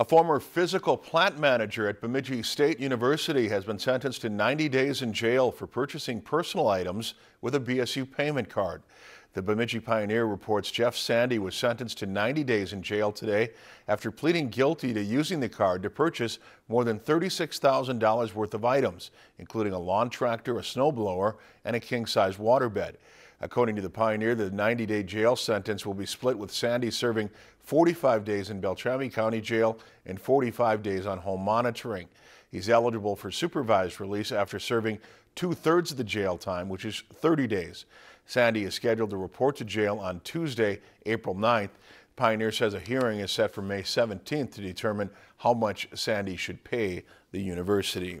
A former physical plant manager at Bemidji State University has been sentenced to 90 days in jail for purchasing personal items with a BSU payment card. The Bemidji Pioneer reports Jeff Sandy was sentenced to 90 days in jail today after pleading guilty to using the card to purchase more than $36,000 worth of items, including a lawn tractor, a snowblower, and a king-size waterbed. According to the Pioneer, the 90-day jail sentence will be split with Sandy serving 45 days in Beltrami County Jail and 45 days on home monitoring. He's eligible for supervised release after serving two-thirds of the jail time, which is 30 days. Sandy is scheduled to report to jail on Tuesday, April 9th. Pioneer says a hearing is set for May 17th to determine how much Sandy should pay the university.